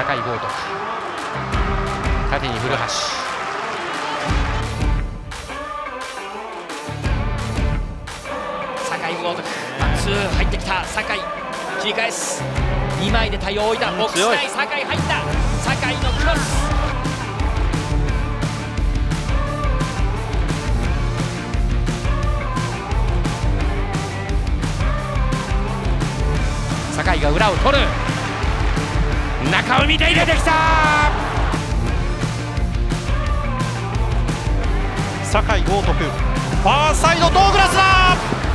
酒井高徳縦に古橋。高徳ツー入ってきた。酒井切り返す。2枚で対応を置いた。ボックス内。酒井入った。酒井のクロス。酒井が裏を取る中を見て入れてきた。酒井豪徳ファーサイドドーグラスだ。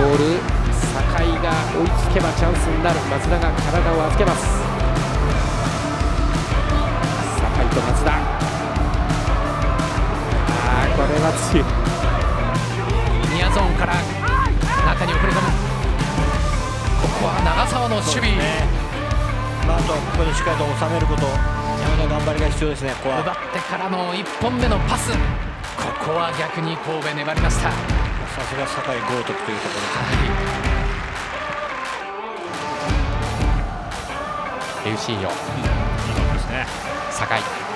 ボール。酒井が追いつけばチャンスになる。松田が体を預けます。酒井と松田。あーこれは強い。ニアゾーンから中に送り込む。ここは長澤の守備、ね。まあ、あとはここでしっかりと収めること。山田頑張りが必要ですねここは。奪ってからの1本目のパス。ここは逆に神戸粘りましたさすが酒井豪徳というところで。すエウシーニョ。ですね。酒井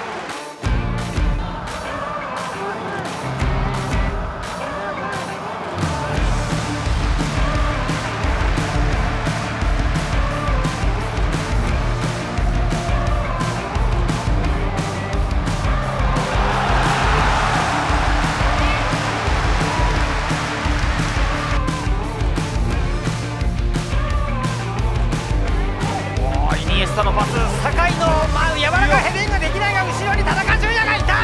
スタのパス酒井の、まあ、柔らかいヘディングできないが後ろに田中純也がいた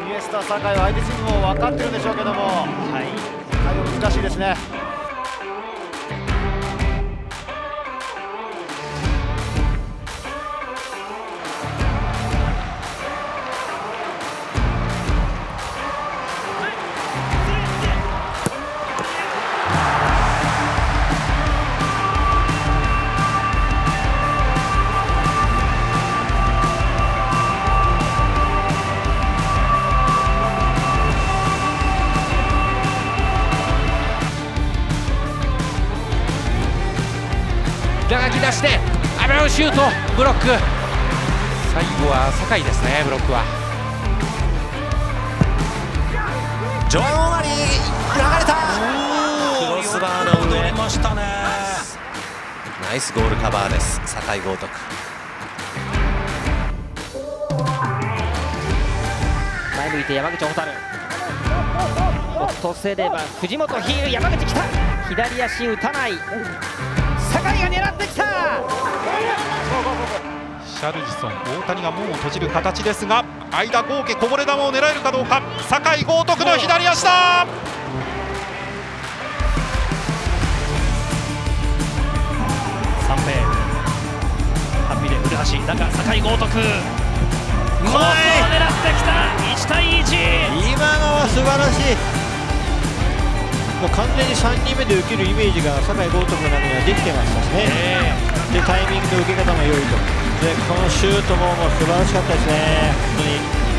イニエスタ酒井は相手チームも分かってるんでしょうけども、はい、対応難しいですね長き出してアベロシュートブロック。最後は酒井ですねブロックは。ジョン・オナリー流れた。クロスバーの上ましたね。ナイスゴールカバーです酒井豪徳。前向いて山口蛍。落とせれば藤本ヒール山口来た。左足打たない酒井が狙ってきた。シャルジソン大谷が門を閉じる形ですが間合計こぼれ球を狙えるかどうか。酒井豪徳の左足だ。三平半身で古橋中酒井豪徳。ここは狙ってきた。1対1今のは素晴らしいもう完全に3人目で受けるイメージが酒井豪徳の中にはできてましたしね、でタイミングの受け方も良いと。でこのシュートももう素晴らしかったですね。本当に